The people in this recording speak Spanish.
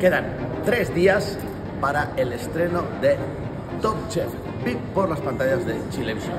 Quedan tres días para el estreno de Top Chef, VIP por las pantallas de Chilevisión.